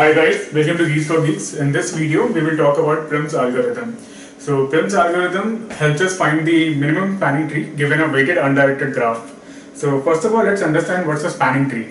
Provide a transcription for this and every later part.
Hi guys, welcome to Geeks for Geeks. In this video, we will talk about Prim's algorithm. So Prim's algorithm helps us find the minimum spanning tree given a weighted undirected graph. So first of all, let's understand what's a spanning tree.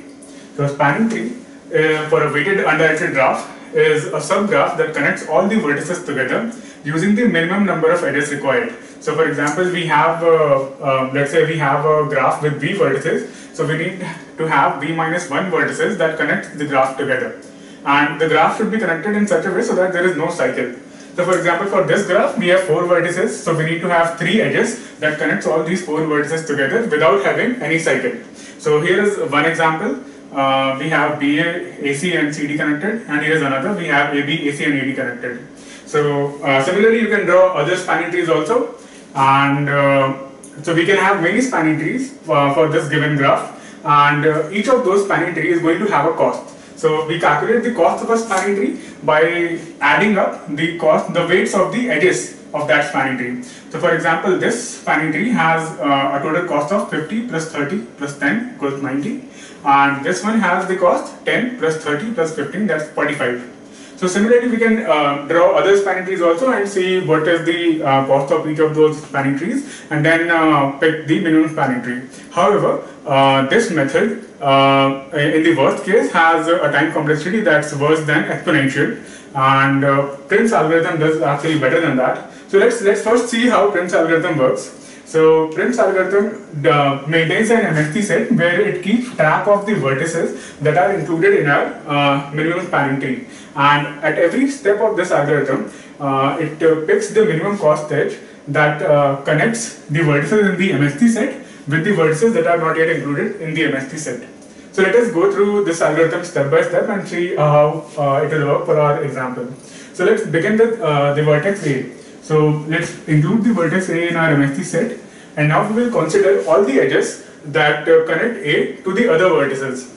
So spanning tree uh, for a weighted undirected graph is a subgraph that connects all the vertices together using the minimum number of edges required. So for example, we have, uh, uh, let's say we have a graph with v vertices. So we need to have v minus 1 vertices that connect the graph together. And the graph should be connected in such a way so that there is no cycle. So for example, for this graph, we have four vertices. So we need to have three edges that connects all these four vertices together without having any cycle. So here is one example. Uh, we have BA, AC and CD connected and here is another. We have AB, AC and AD connected. So uh, similarly, you can draw other spanning trees also. And uh, so we can have many spanning trees uh, for this given graph. And uh, each of those spanning trees is going to have a cost. So we calculate the cost of a spanning tree by adding up the cost, the weights of the edges of that spanning tree. So for example, this spanning tree has uh, a total cost of 50 plus 30 plus 10 equals 90. And this one has the cost 10 plus 30 plus 15, that's 45. So similarly, we can uh, draw other spanning trees also and see what is the uh, cost of each of those spanning trees and then uh, pick the minimum spanning tree. However, uh, this method uh, in the worst case has a time complexity that's worse than exponential and uh, Prim's algorithm does actually better than that. So let's let's first see how Prim's algorithm works. So Prim's algorithm uh, maintains an MST set where it keeps track of the vertices that are included in our uh, minimum spanning tree. And at every step of this algorithm, uh, it uh, picks the minimum cost edge that uh, connects the vertices in the MST set with the vertices that are not yet included in the MST set. So let us go through this algorithm step by step and see how uh, it will work for our example. So let's begin with the vertex A. So let's include the vertex A in our MST set and now we will consider all the edges that uh, connect A to the other vertices.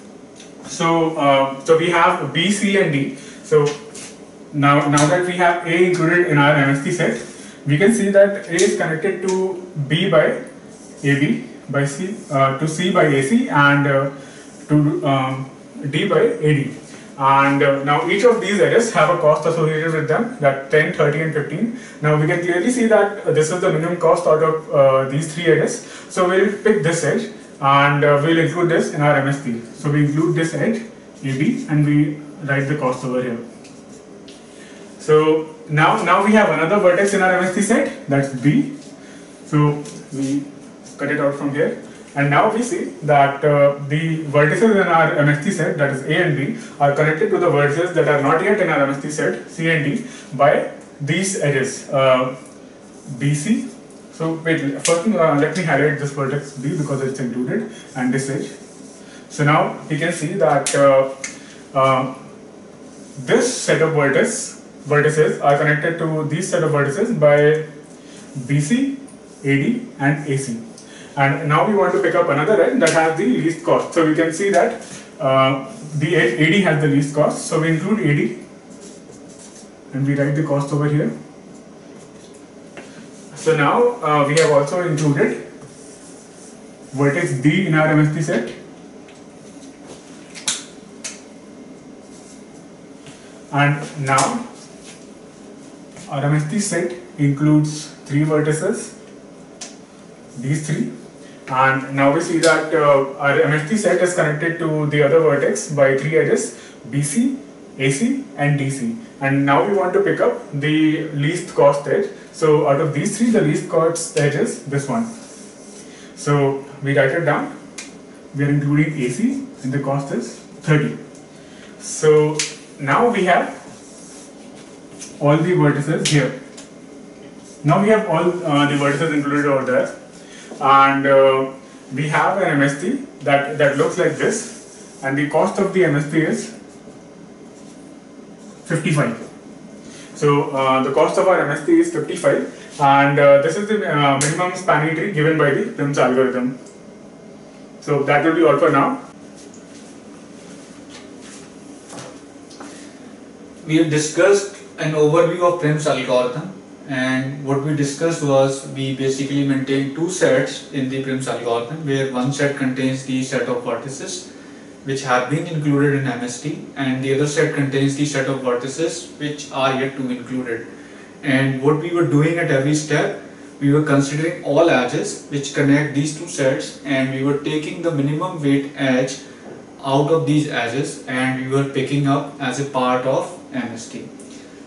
So, uh, so we have B, C and D. So now, now that we have A included in our MST set, we can see that A is connected to B by AB, by C, uh, to C by AC and uh, to um, D by AD. And uh, now each of these edges have a cost associated with them, that 10, 30 and 15. Now we can clearly see that this is the minimum cost out of uh, these three edges. So we'll pick this edge and uh, we'll include this in our MST. So we include this edge, AB, and we write the cost over here. So now, now we have another vertex in our MST set, that's B. So we cut it out from here. And now we see that uh, the vertices in our MST set, that is A and B, are connected to the vertices that are not yet in our MST set, C and D, by these edges, uh, BC. So wait, first uh, let me highlight this vertex B because it's included, and this edge. So now we can see that uh, uh, this set of vertices, vertices are connected to these set of vertices by BC, AD, and AC. And now we want to pick up another edge that has the least cost. So we can see that uh, the AD has the least cost. So we include AD and we write the cost over here. So now uh, we have also included vertex D in our MST set. And now our MST set includes three vertices, these three and now we see that uh, our MST set is connected to the other vertex by three edges BC, AC and DC. And now we want to pick up the least cost edge. So out of these three, the least cost edge is this one. So we write it down. We are including AC and the cost is 30. So now we have all the vertices here. Now we have all uh, the vertices included over there and uh, we have an MST that, that looks like this and the cost of the MST is 55. So uh, the cost of our MST is 55 and uh, this is the uh, minimum spanning tree given by the Prim's algorithm. So that will be all for now. We have discussed an overview of Prim's algorithm and what we discussed was we basically maintain two sets in the Prim's algorithm where one set contains the set of vertices which have been included in MST and the other set contains the set of vertices which are yet to be included. And what we were doing at every step, we were considering all edges which connect these two sets and we were taking the minimum weight edge out of these edges and we were picking up as a part of MST.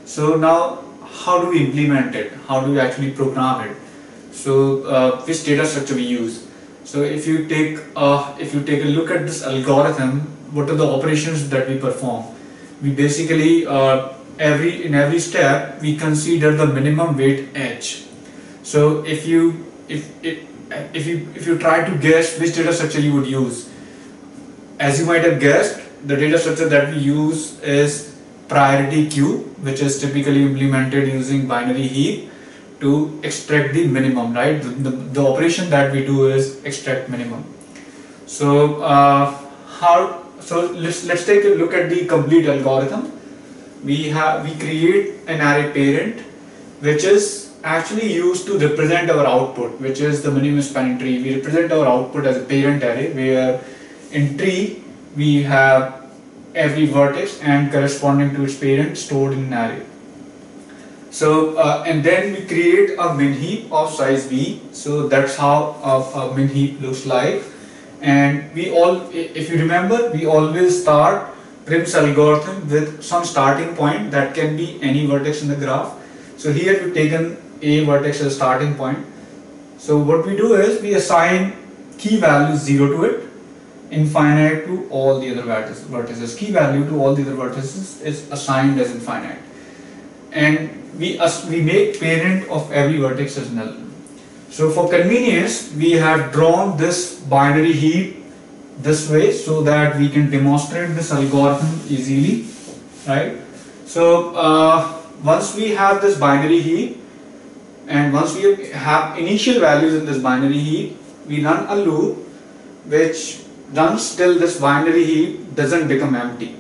So now how do we implement it? How do we actually program it? So uh, which data structure we use? So if you take uh, if you take a look at this algorithm, what are the operations that we perform? We basically uh, every in every step we consider the minimum weight edge. So if you if if if you if you try to guess which data structure you would use, as you might have guessed, the data structure that we use is priority queue, which is typically implemented using binary heap to extract the minimum, right? The, the, the operation that we do is extract minimum. So uh, how? So let's let's take a look at the complete algorithm. We have we create an array parent, which is actually used to represent our output, which is the minimum spanning tree. We represent our output as a parent array, where in tree we have every vertex and corresponding to its parent stored in an array. So uh, and then we create a min heap of size v. So that's how a, a min heap looks like. And we all, if you remember, we always start Prim's algorithm with some starting point that can be any vertex in the graph. So here we've taken a vertex as a starting point. So what we do is we assign key value 0 to it, infinite to all the other vertices. Key value to all the other vertices is assigned as infinite. And we, we make parent of every vertex as null. So for convenience, we have drawn this binary heap this way so that we can demonstrate this algorithm easily, right? So uh, once we have this binary heap and once we have initial values in this binary heap, we run a loop which runs till this binary heap doesn't become empty.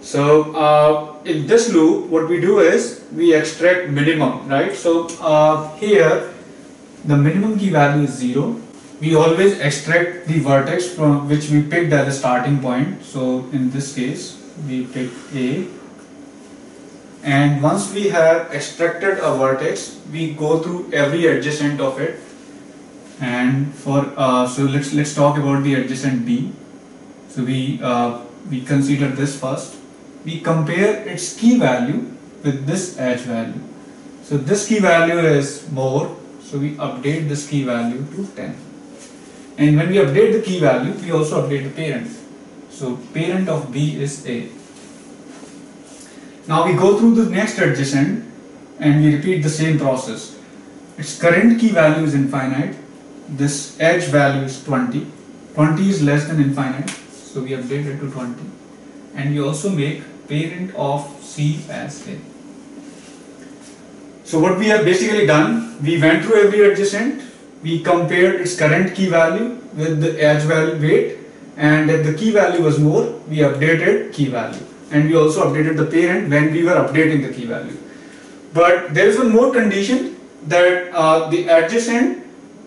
So uh, in this loop, what we do is we extract minimum, right? So uh, here the minimum key value is 0 we always extract the vertex from which we picked as a starting point so in this case we pick a and once we have extracted a vertex we go through every adjacent of it and for uh, so let's let's talk about the adjacent b so we uh, we consider this first we compare its key value with this edge value so this key value is more so we update this key value to 10. And when we update the key value, we also update the parent. So parent of B is A. Now we go through the next adjacent and we repeat the same process. Its current key value is infinite. This edge value is 20. 20 is less than infinite. So we update it to 20. And we also make parent of C as A. So what we have basically done, we went through every adjacent, we compared its current key value with the edge value weight and if the key value was more, we updated key value and we also updated the parent when we were updating the key value. But there is one more condition that uh, the adjacent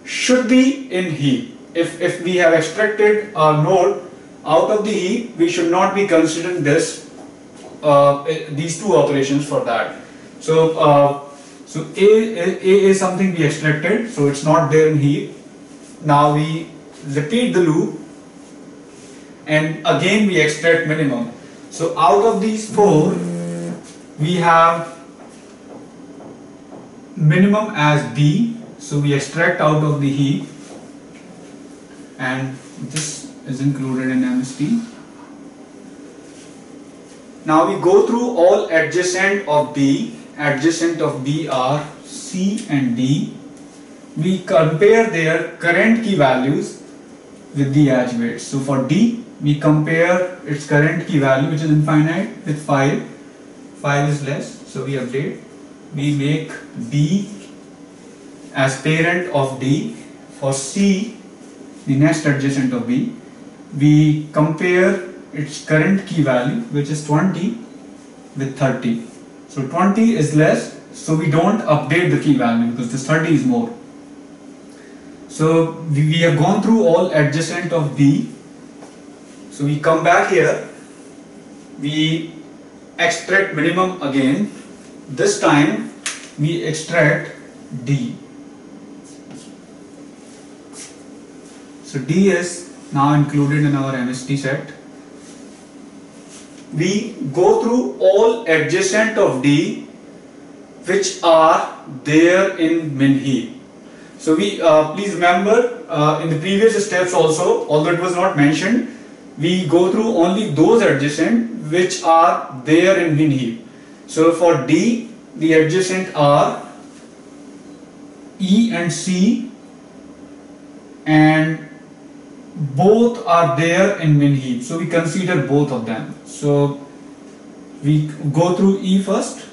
should be in heap. If, if we have extracted a node out of the heap, we should not be considering this uh, these two operations for that. So uh, so A, A is something we extracted, so it's not there in heap. Now we repeat the loop and again we extract minimum. So out of these four, we have minimum as B, so we extract out of the heap and this is included in MST. Now we go through all adjacent of B adjacent of B are C and D. We compare their current key values with the edge weights. So for D, we compare its current key value which is infinite with 5. 5 is less, so we update. We make B as parent of D. For C, the next adjacent of B, we compare its current key value which is 20 with 30 so 20 is less, so we don't update the key value because this 30 is more. So we, have gone through all adjacent of B. So we come back here, we extract minimum again. This time we extract D. So D is now included in our MST set. We go through all adjacent of D which are there in min heap. So we uh, please remember uh, in the previous steps also, although it was not mentioned, we go through only those adjacent which are there in min heap. So for D, the adjacent are E and C and both are there in min heap. So we consider both of them. So we go through E first.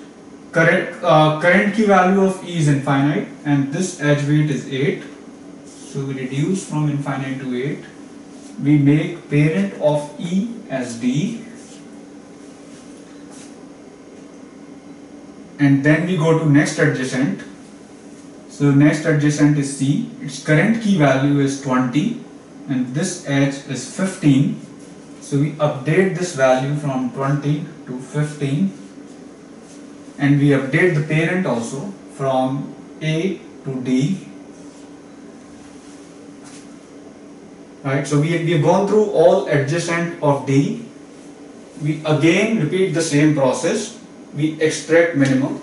Current, uh, current key value of E is infinite and this edge weight is 8. So we reduce from infinite to 8. We make parent of E as D and then we go to next adjacent. So next adjacent is C. Its current key value is 20 and this edge is 15. So we update this value from 20 to 15 and we update the parent also from A to D. Right, so we, we have gone through all adjacent of D. We again repeat the same process. We extract minimum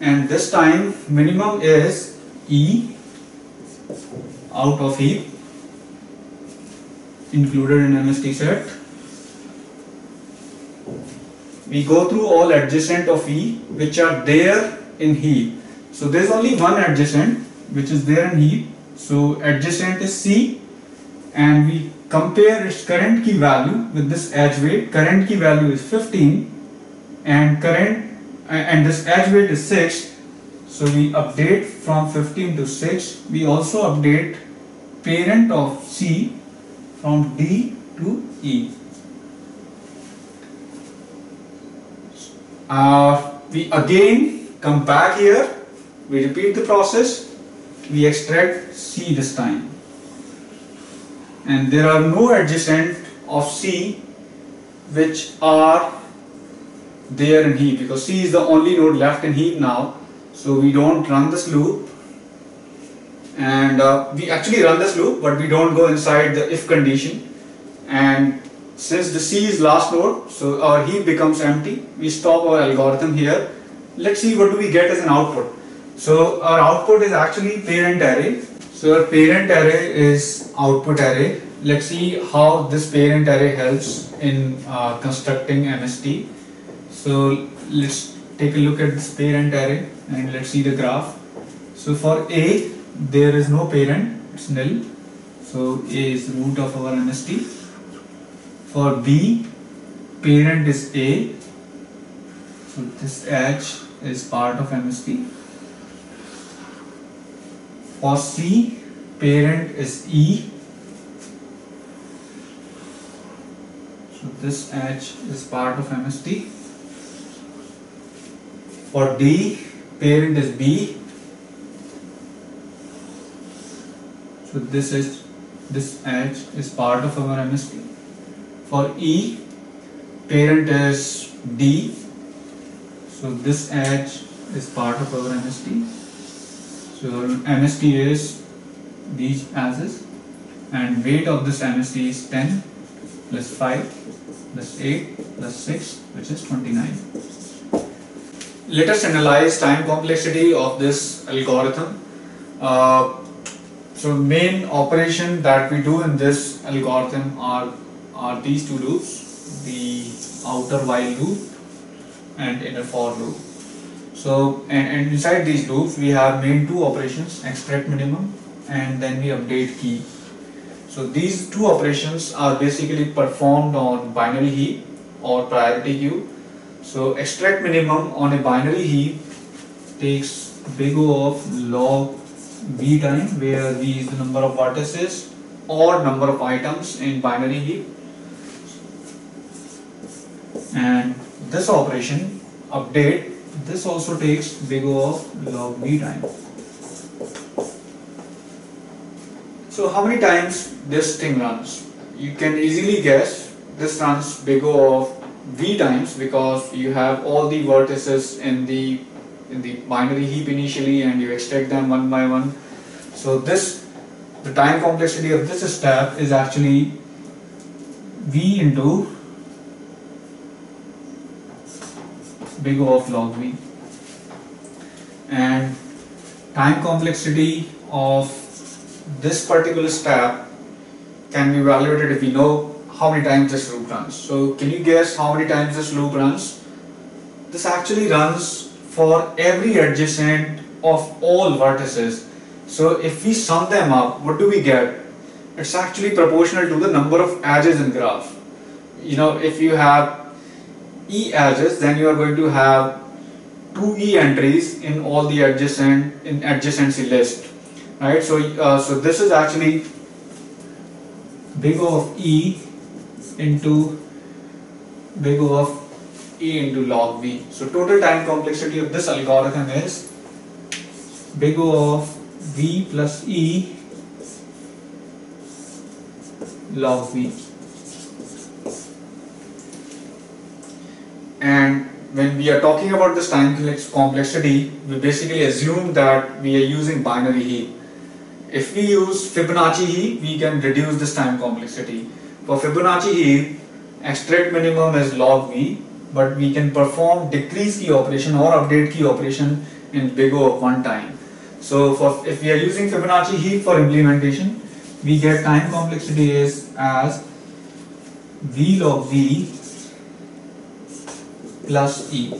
and this time minimum is E out of heap included in MST set. We go through all adjacent of E which are there in heap. So there is only one adjacent which is there in heap. So adjacent is C and we compare its current key value with this edge weight. Current key value is 15 and current and this edge weight is 6. So we update from 15 to 6. We also update parent of C from D to E. Uh, we again come back here, we repeat the process, we extract C this time. And there are no adjacent of C which are there in heap because C is the only node left in heap now. So we don't run this loop and uh, we actually run this loop but we don't go inside the if condition. And since the C is last node so our heap becomes empty we stop our algorithm here. Let's see what do we get as an output. So our output is actually parent array. So our parent array is output array. Let's see how this parent array helps in uh, constructing MST so let's take a look at this parent array and let's see the graph. So for A there is no parent it's nil. So A is root of our MST for B parent is A. So this edge is part of MST for C parent is E. So this edge is part of MST for D parent is B So this is this edge is part of our MST. For E, parent is D. So this edge is part of our MST. So MST is these edges and weight of this MST is 10 plus 5 plus 8 plus 6 which is 29. Let us analyze time complexity of this algorithm. Uh, so main operation that we do in this algorithm are, are these two loops, the outer while loop and inner for loop. So and, and inside these loops we have main two operations, extract minimum and then we update key. So these two operations are basically performed on binary heap or priority queue. So extract minimum on a binary heap takes big O of log v time where v is the number of vertices or number of items in binary heap and this operation update this also takes big O of log v time. So how many times this thing runs? you can easily guess this runs big O of v times because you have all the vertices in the in the binary heap initially and you extract them one by one. So this the time complexity of this step is actually v into big O of log v and time complexity of this particular step can be evaluated if we know how many times this loop runs. So can you guess how many times this loop runs? This actually runs for every adjacent of all vertices. So if we sum them up, what do we get? It's actually proportional to the number of edges in graph. You know, if you have e edges, then you are going to have two e entries in all the adjacent in adjacency list, right? So, uh, so this is actually big O of e into big O of e into log v. So total time complexity of this algorithm is big O of v plus e log v. And when we are talking about this time complexity, we basically assume that we are using binary heap. If we use Fibonacci heap, we can reduce this time complexity. For Fibonacci heap, extract minimum is log v, but we can perform decrease key operation or update key operation in big O of one time. So for if we are using Fibonacci heap for implementation, we get time complexity is as v log v plus e.